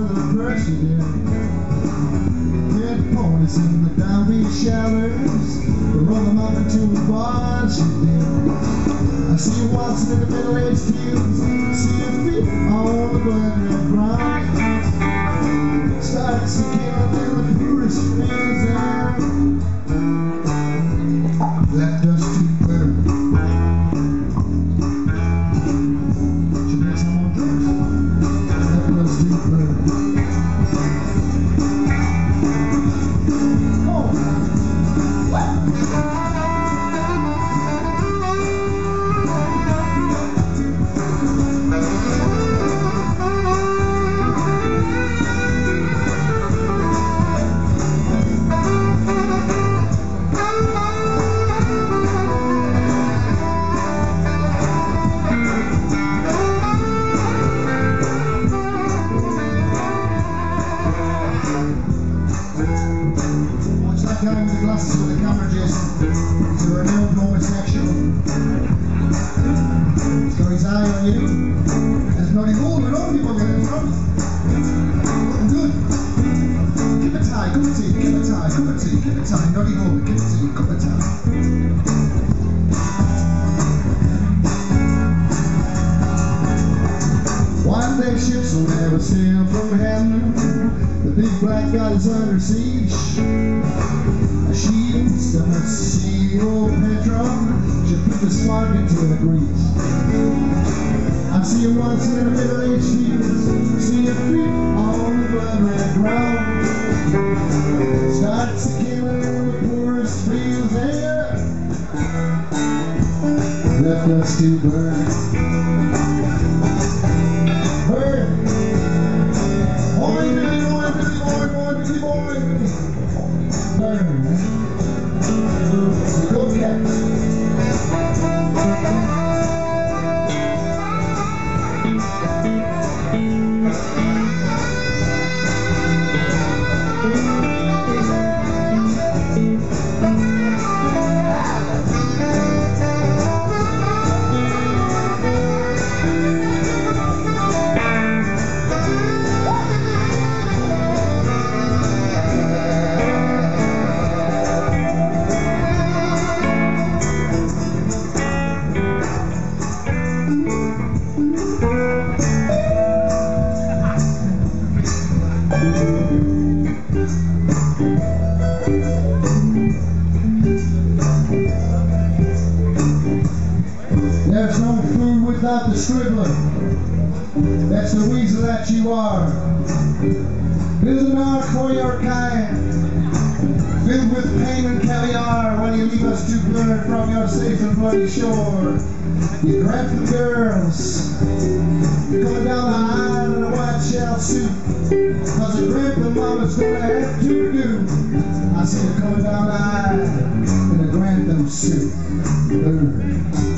with a person Dead ponies in the downbeat showers Run them up into a bar she did I see her waltzing in the middle-aged fields See her feet on the blood red ground Starts to kill Guy with the glasses with the Jason. He's a renowned homosexual. He's got his eye on you. There's bloody hole in all people get in front. Good. Give a tie, cup of tea, give a tie, cup of tea, give a tie, naughty hole, give a tea, cup of tie. One day ships will never sail from heaven. The big black god is under siege. See old Petra. She put the spark into the grease. I see her once in a middle age fields. See her feet on the blood red ground. Starts to kill the poorest fields there. Left us to. Burn. The scribbler. That's the weasel that you are. Build an ark for your kind, filled with pain and caviar when you leave us to burn from your safe and bloody shore. You grab the girls, coming down the aisle in a white shell suit, cause the grandpa mama's gonna have to do. I see her coming down the aisle in a grantham suit. Burn.